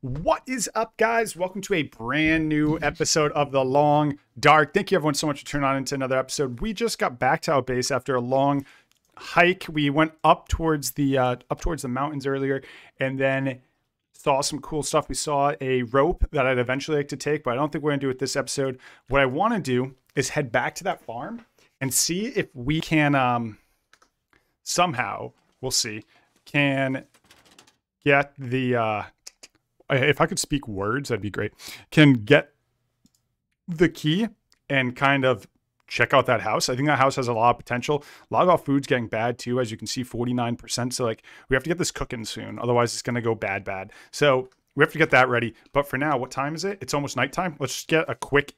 What is up, guys? Welcome to a brand new episode of The Long Dark. Thank you, everyone, so much for tuning on into another episode. We just got back to our base after a long hike. We went up towards the uh, up towards the mountains earlier, and then saw some cool stuff. We saw a rope that I'd eventually like to take, but I don't think we're gonna do it this episode. What I want to do is head back to that farm and see if we can um, somehow, we'll see, can get the. Uh, if I could speak words, that'd be great. Can get the key and kind of check out that house. I think that house has a lot of potential. A lot of our food's getting bad too, as you can see, 49%. So like we have to get this cooking soon. Otherwise it's gonna go bad, bad. So we have to get that ready. But for now, what time is it? It's almost nighttime. Let's just get a quick,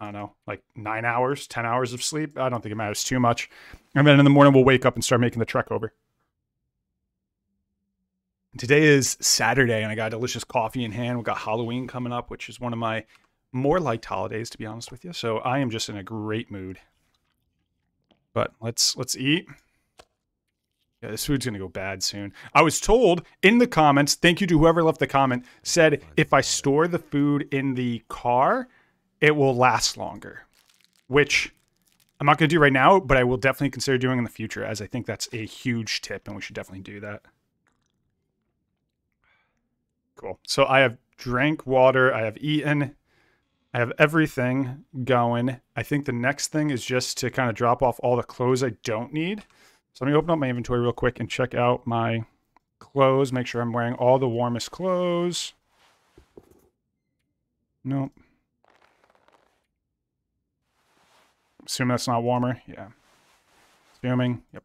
I don't know, like nine hours, 10 hours of sleep. I don't think it matters too much. And then in the morning we'll wake up and start making the trek over. Today is Saturday, and I got delicious coffee in hand. We got Halloween coming up, which is one of my more liked holidays, to be honest with you. So I am just in a great mood. But let's let's eat. Yeah, this food's gonna go bad soon. I was told in the comments, thank you to whoever left the comment, said if I store the food in the car, it will last longer. Which I'm not gonna do right now, but I will definitely consider doing in the future, as I think that's a huge tip, and we should definitely do that. Cool. So I have drank water. I have eaten. I have everything going. I think the next thing is just to kind of drop off all the clothes I don't need. So let me open up my inventory real quick and check out my clothes. Make sure I'm wearing all the warmest clothes. Nope. Assume that's not warmer. Yeah. Assuming. Yep.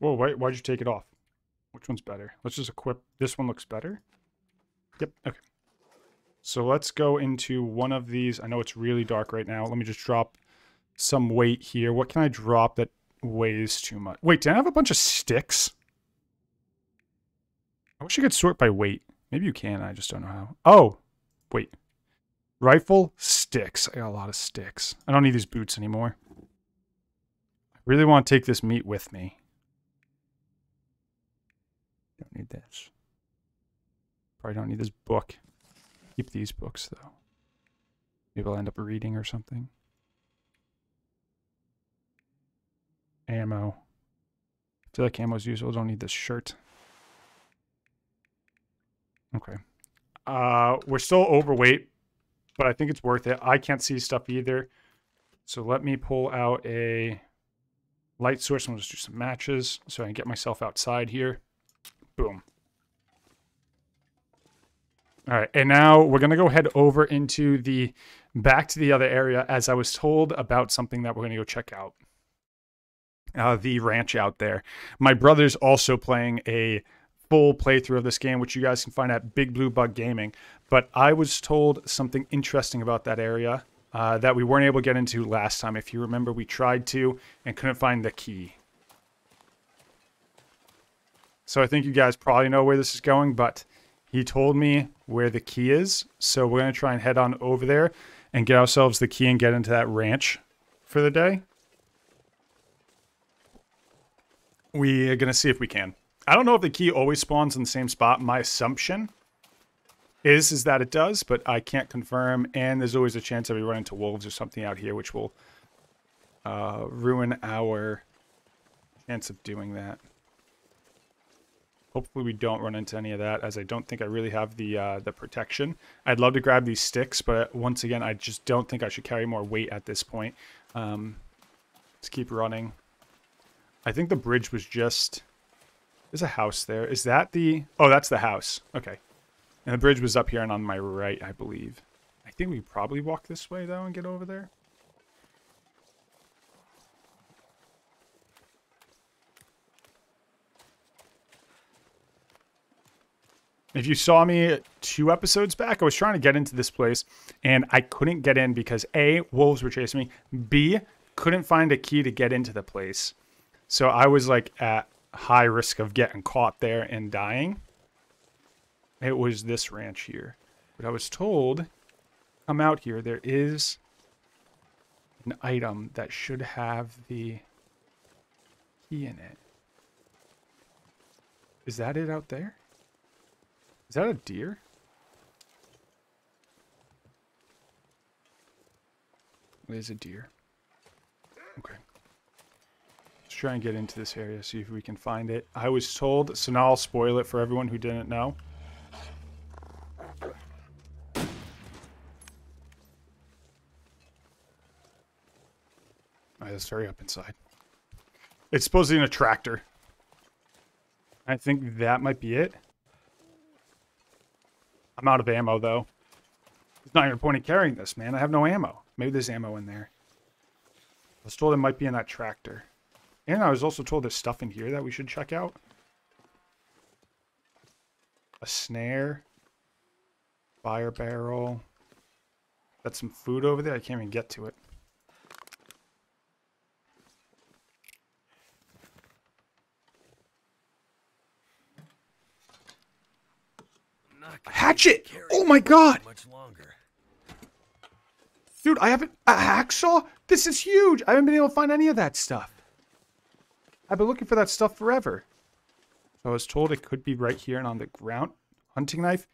Whoa, why, why'd you take it off? Which one's better? Let's just equip. This one looks better. Yep. Okay. So let's go into one of these. I know it's really dark right now. Let me just drop some weight here. What can I drop that weighs too much? Wait, did I have a bunch of sticks? I wish you could sort by weight. Maybe you can. I just don't know how. Oh, wait. Rifle, sticks. I got a lot of sticks. I don't need these boots anymore. I really want to take this meat with me. Need this. Probably don't need this book. Keep these books though. Maybe I'll end up reading or something. Ammo. I feel like ammo's useful. Don't need this shirt. Okay. Uh, we're still overweight, but I think it's worth it. I can't see stuff either. So let me pull out a light source and we'll just do some matches so I can get myself outside here. Boom. All right, and now we're gonna go head over into the back to the other area as I was told about something that we're gonna go check out. Uh, the ranch out there. My brother's also playing a full playthrough of this game, which you guys can find at Big Blue Bug Gaming. But I was told something interesting about that area uh, that we weren't able to get into last time. If you remember, we tried to and couldn't find the key. So I think you guys probably know where this is going, but he told me where the key is. So we're going to try and head on over there and get ourselves the key and get into that ranch for the day. We are going to see if we can. I don't know if the key always spawns in the same spot. My assumption is is that it does, but I can't confirm. And there's always a chance that we run into wolves or something out here, which will uh, ruin our chance of doing that. Hopefully we don't run into any of that, as I don't think I really have the uh, the protection. I'd love to grab these sticks, but once again, I just don't think I should carry more weight at this point. Um, let's keep running. I think the bridge was just... There's a house there. Is that the... Oh, that's the house. Okay. And the bridge was up here and on my right, I believe. I think we probably walk this way, though, and get over there. If you saw me two episodes back, I was trying to get into this place and I couldn't get in because A, wolves were chasing me, B, couldn't find a key to get into the place. So I was like at high risk of getting caught there and dying. It was this ranch here. But I was told, come out here, there is an item that should have the key in it. Is that it out there? Is that a deer? There's a deer. Okay. Let's try and get into this area, see if we can find it. I was told, so now I'll spoil it for everyone who didn't know. Alright, let's hurry up inside. It's supposed to be in a tractor. I think that might be it. I'm out of ammo, though. There's not even a point in carrying this, man. I have no ammo. Maybe there's ammo in there. I was told it might be in that tractor. And I was also told there's stuff in here that we should check out. A snare. Fire barrel. Got some food over there. I can't even get to it. Hatchet! Oh my god! Dude, I haven't... A hacksaw? This is huge! I haven't been able to find any of that stuff. I've been looking for that stuff forever. I was told it could be right here and on the ground. Hunting knife.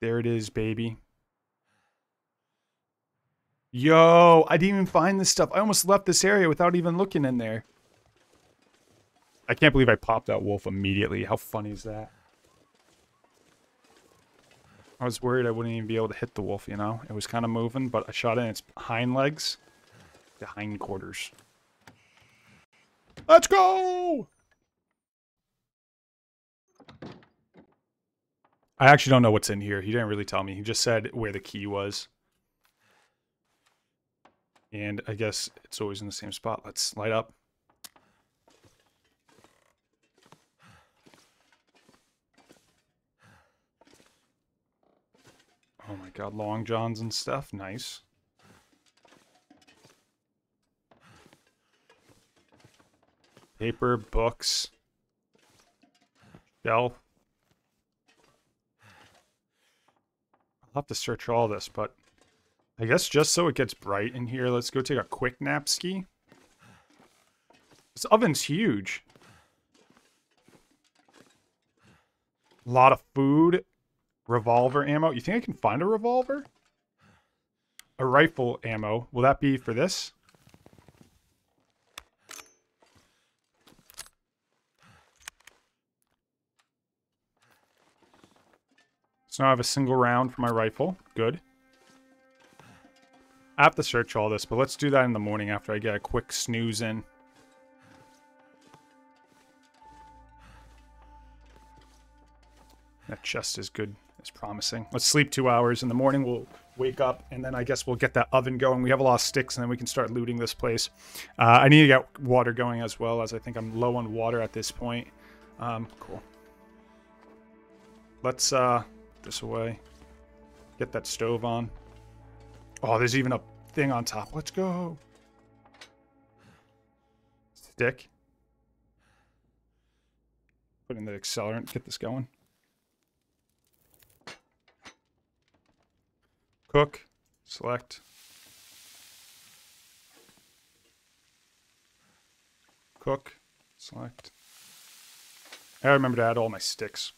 There it is, baby. Yo, I didn't even find this stuff. I almost left this area without even looking in there. I can't believe I popped that wolf immediately. How funny is that? I was worried I wouldn't even be able to hit the wolf, you know? It was kind of moving, but I shot in its hind legs. The hind quarters. Let's go! I actually don't know what's in here. He didn't really tell me. He just said where the key was. And I guess it's always in the same spot. Let's light up. Oh my god, long johns and stuff. Nice. Paper, books. Shelf. I'll have to search all this, but I guess just so it gets bright in here, let's go take a quick nap ski. This oven's huge. A lot of food. Revolver ammo. You think I can find a revolver? A rifle ammo. Will that be for this? So now I have a single round for my rifle. Good. I have to search all this, but let's do that in the morning after I get a quick snooze in. That chest is good. as promising. Let's sleep two hours. In the morning, we'll wake up, and then I guess we'll get that oven going. We have a lot of sticks, and then we can start looting this place. Uh, I need to get water going as well, as I think I'm low on water at this point. Um, cool. Let's uh, put this away. Get that stove on. Oh, there's even a thing on top. Let's go. Stick. Put in the accelerant. Get this going. Cook. Select. Cook. Select. I remember to add all my sticks.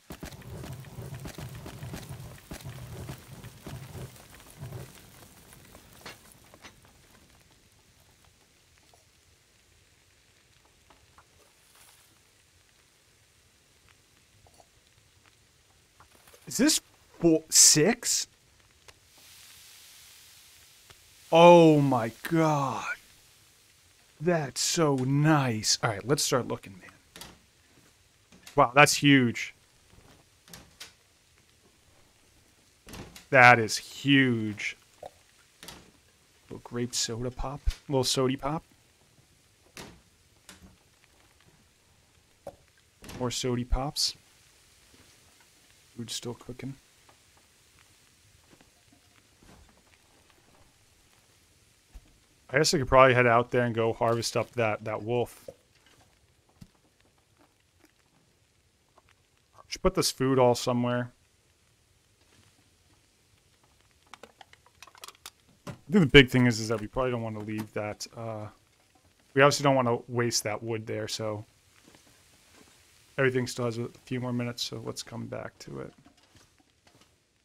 Is this four, six? Oh my god. That's so nice. All right, let's start looking, man. Wow, that's huge. That is huge. Little grape soda pop. Little sody pop. More sody pops. Food's still cooking. I guess I could probably head out there and go harvest up that, that wolf. Should put this food all somewhere. I think the big thing is, is that we probably don't want to leave that, uh, we obviously don't want to waste that wood there, so everything still has a few more minutes, so let's come back to it.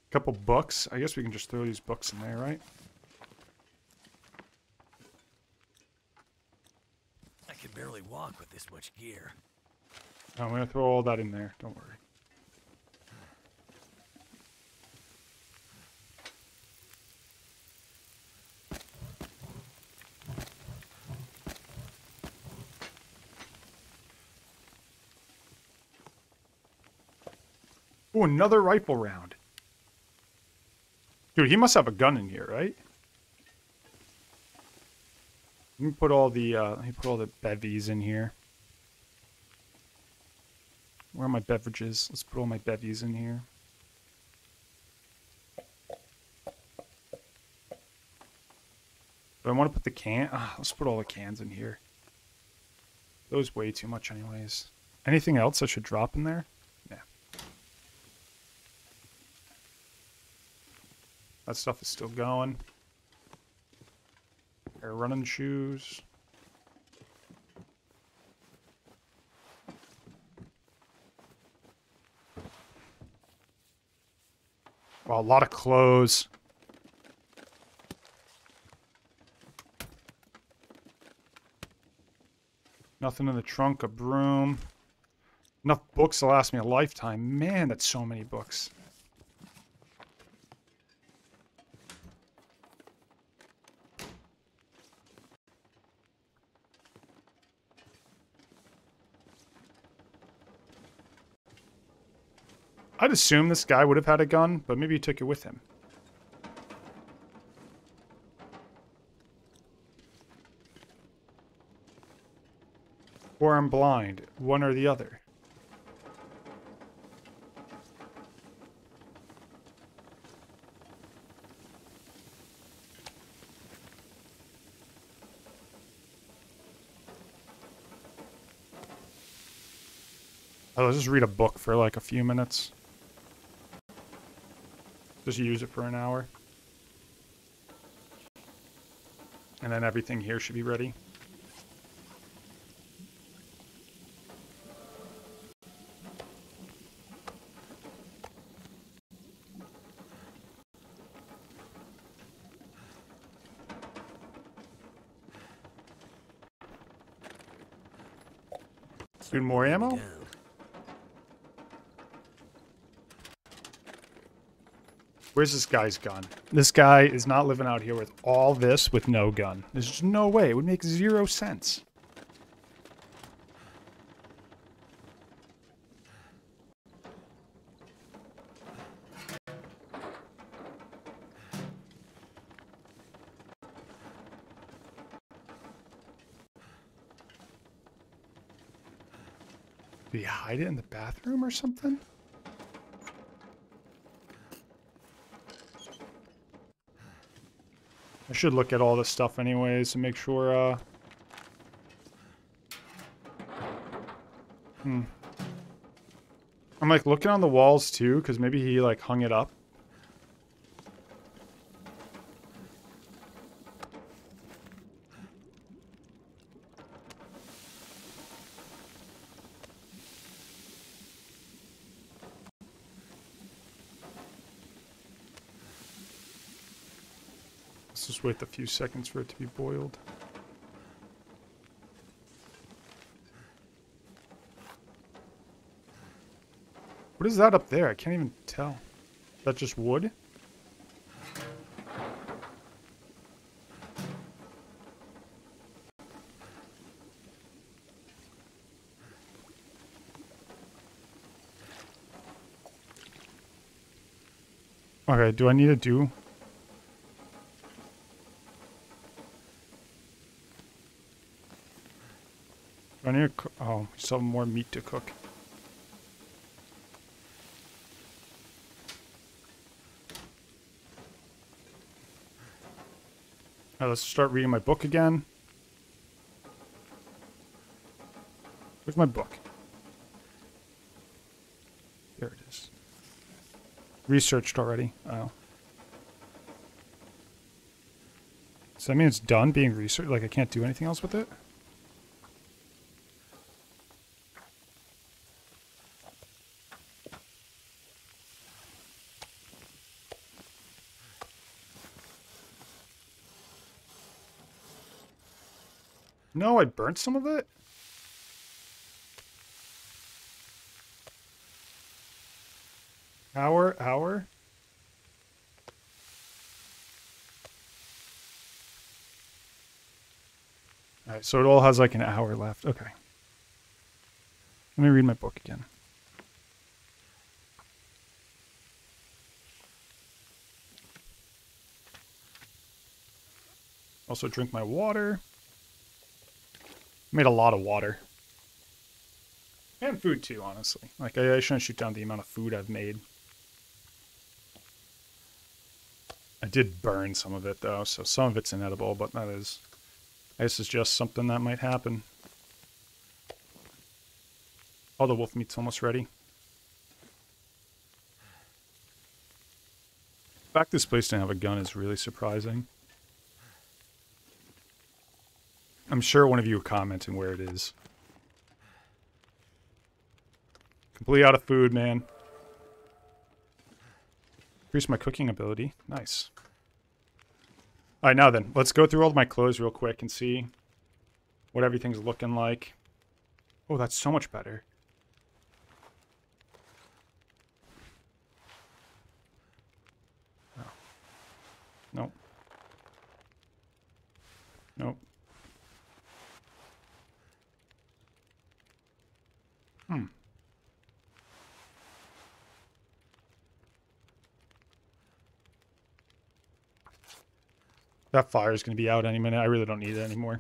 A couple books. I guess we can just throw these books in there, right? I can barely walk with this much gear. I'm gonna throw all that in there. Don't worry. Oh, another rifle round. Dude, he must have a gun in here, right? Let me put all the uh, let me put all the bevies in here. Where are my beverages? Let's put all my bevies in here. But I want to put the can. Ah, let's put all the cans in here. Those way too much, anyways. Anything else I should drop in there? Yeah. That stuff is still going. Running shoes. Wow, a lot of clothes. Nothing in the trunk, a broom. Enough books to last me a lifetime. Man, that's so many books. I'd assume this guy would have had a gun, but maybe he took it with him. Or I'm blind, one or the other. Oh, let's just read a book for like a few minutes. Just use it for an hour. And then everything here should be ready. Dude, more ammo? Where's this guy's gun? This guy is not living out here with all this with no gun. There's just no way. It would make zero sense. Did he hide it in the bathroom or something? I should look at all this stuff anyways to make sure, uh... Hmm. I'm like looking on the walls too, because maybe he like hung it up. Just wait a few seconds for it to be boiled. What is that up there? I can't even tell. Is that just wood? Okay, do I need to do Do I need to cook? Have more meat to cook. Alright, let's start reading my book again. Where's my book? There it is. Researched already. Oh. Does that mean it's done being researched? Like I can't do anything else with it? No, I burnt some of it? Hour, hour? Alright, so it all has like an hour left. Okay. Let me read my book again. Also drink my water. Made a lot of water. And food too, honestly. Like, I, I shouldn't shoot down the amount of food I've made. I did burn some of it, though, so some of it's inedible, but that is... This is just something that might happen. All the wolf meat's almost ready. The fact this place didn't have a gun is really surprising. I'm sure one of you commenting where it is. Completely out of food, man. Increase my cooking ability. Nice. Alright, now then, let's go through all my clothes real quick and see what everything's looking like. Oh, that's so much better. Oh. Nope. Nope. Hmm. That fire is going to be out any minute. I really don't need it anymore.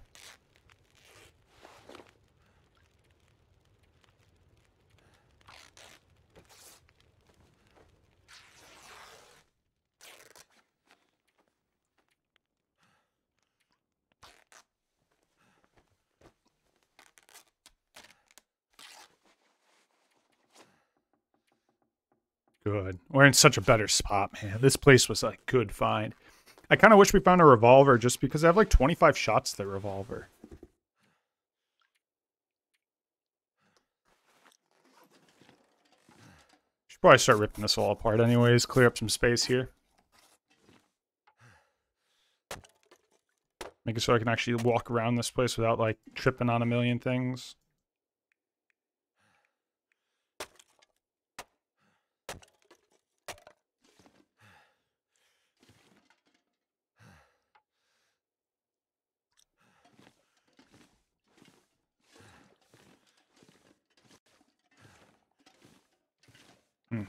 Good. We're in such a better spot, man. This place was a good find. I kind of wish we found a revolver just because I have like 25 shots the revolver. Should probably start ripping this all apart anyways. Clear up some space here. Make it so I can actually walk around this place without like tripping on a million things. Hmm.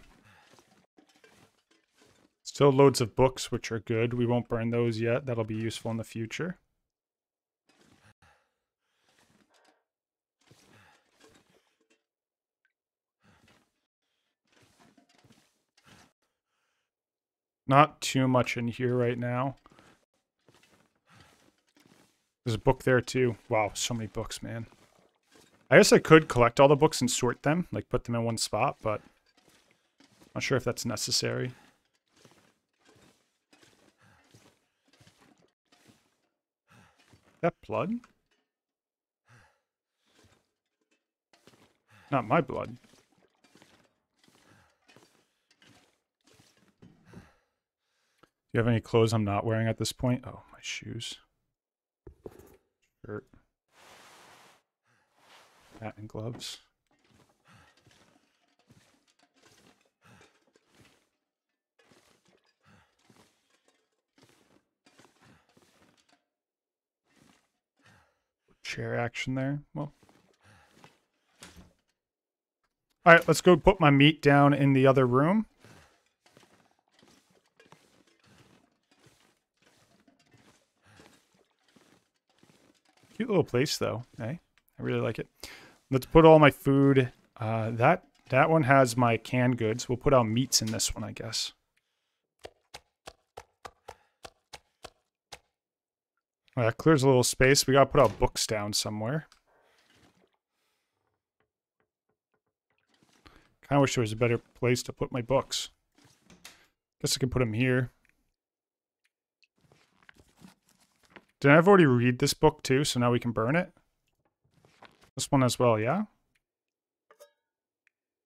Still loads of books, which are good. We won't burn those yet. That'll be useful in the future. Not too much in here right now. There's a book there too. Wow, so many books, man. I guess I could collect all the books and sort them, like put them in one spot, but not sure if that's necessary. that blood? Not my blood. Do you have any clothes I'm not wearing at this point? Oh, my shoes. Shirt. Hat and gloves. Chair action there. Well. All right, let's go put my meat down in the other room. Cute little place, though. Hey, I really like it. Let's put all my food. Uh, that that one has my canned goods. We'll put our meats in this one, I guess. Well, that clears a little space. We gotta put our books down somewhere. Kinda wish there was a better place to put my books. Guess I can put them here. Did I already read this book too, so now we can burn it? This one as well, yeah?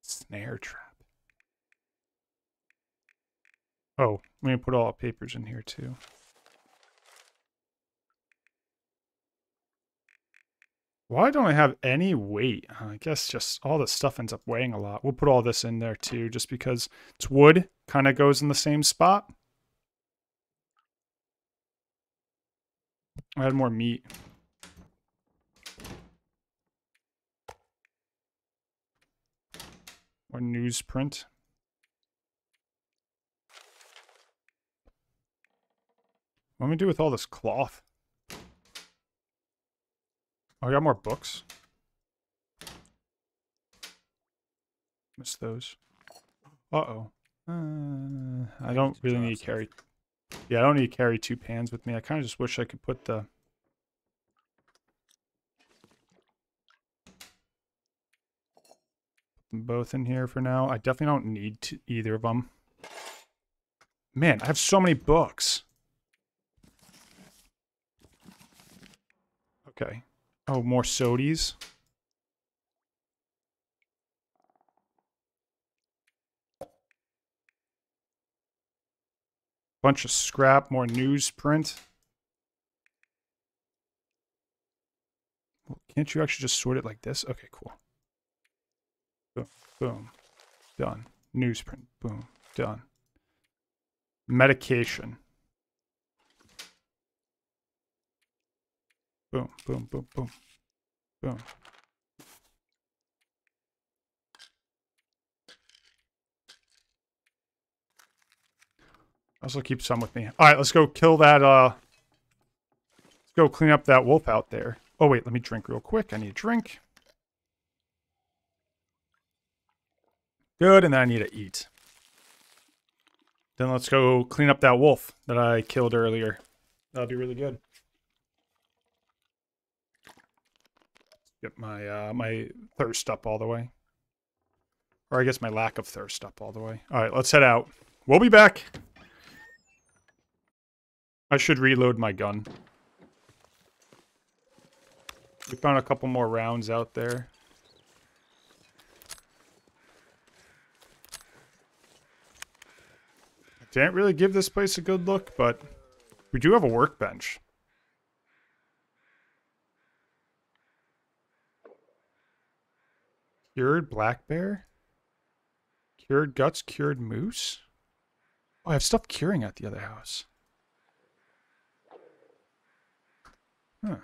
Snare trap. Oh, let me put all the papers in here too. Why don't I have any weight? I guess just all this stuff ends up weighing a lot. We'll put all this in there too, just because it's wood, kind of goes in the same spot. I had more meat. Or newsprint. What am I do with all this cloth? Oh, I got more books. Miss those. Uh-oh. Uh, I don't really need to carry... Yeah, I don't need to carry two pans with me. I kind of just wish I could put the... both in here for now. I definitely don't need to, either of them. Man, I have so many books. Okay. Oh, more sodies. Bunch of scrap, more newsprint. Can't you actually just sort it like this? Okay, cool. Boom, boom, done. Newsprint, boom, done. Medication. Boom, boom, boom, boom, boom. Also keep some with me. All right, let's go kill that, uh... Let's go clean up that wolf out there. Oh, wait, let me drink real quick. I need a drink. Good, and then I need to eat. Then let's go clean up that wolf that I killed earlier. That'll be really good. Get my uh, my thirst up all the way. Or I guess my lack of thirst up all the way. All right, let's head out. We'll be back. I should reload my gun. We found a couple more rounds out there. I didn't really give this place a good look, but we do have a workbench. Cured black bear? Cured guts, cured moose? Oh, I have stuff curing at the other house. Huh.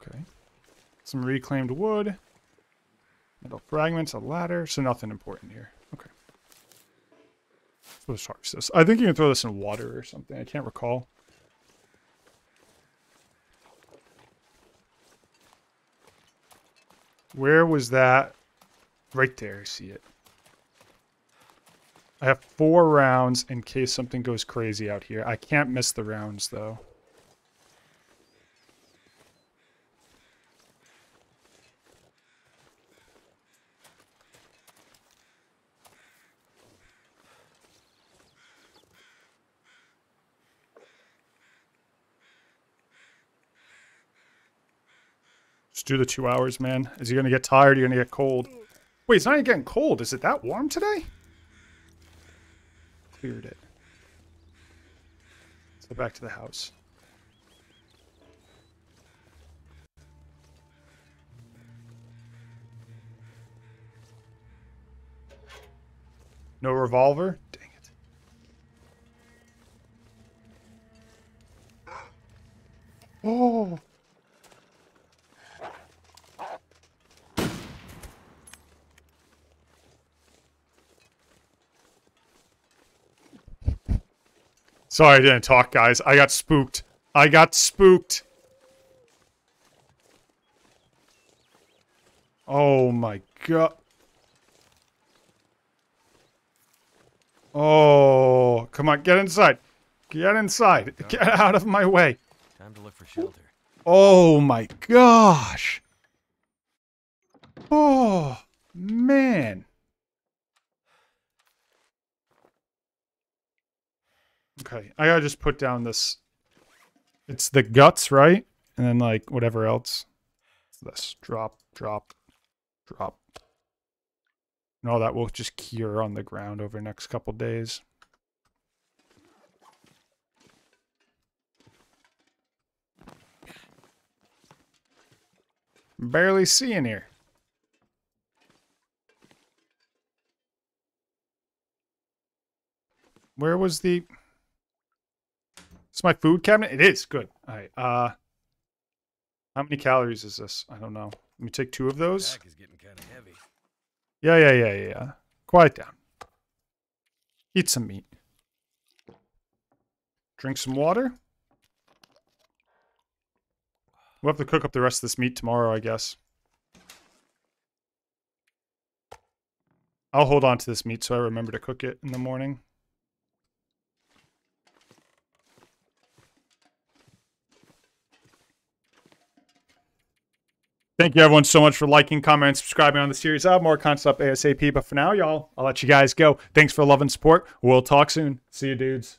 Okay. Some reclaimed wood. Metal fragments, a ladder. So nothing important here. Okay. Let's harvest this. I think you can throw this in water or something. I can't recall. Where was that? Right there, I see it. I have four rounds in case something goes crazy out here. I can't miss the rounds, though. Just do the two hours, man. Is he going to get tired? Are you going to get cold? Wait, it's not even getting cold. Is it that warm today? Cleared it. Let's go back to the house. No revolver? Dang it. Oh! Sorry I didn't talk, guys. I got spooked. I got spooked. Oh my god. Oh, come on, get inside. Get inside. Get out of my way. Time to look for shelter. Oh my gosh. Oh, man. Okay, I gotta just put down this. It's the guts, right? And then like whatever else. This drop, drop, drop. And all that will just cure on the ground over the next couple days. Barely seeing here. Where was the... It's my food cabinet? It is. Good. All right. Uh, how many calories is this? I don't know. Let me take two of those. Is getting kind of heavy. Yeah, yeah, yeah, yeah, yeah. Quiet down. Eat some meat. Drink some water. We'll have to cook up the rest of this meat tomorrow, I guess. I'll hold on to this meat so I remember to cook it in the morning. Thank you everyone so much for liking, commenting, subscribing on the series. I have more content up ASAP, but for now, y'all, I'll let you guys go. Thanks for the love and support. We'll talk soon. See you, dudes.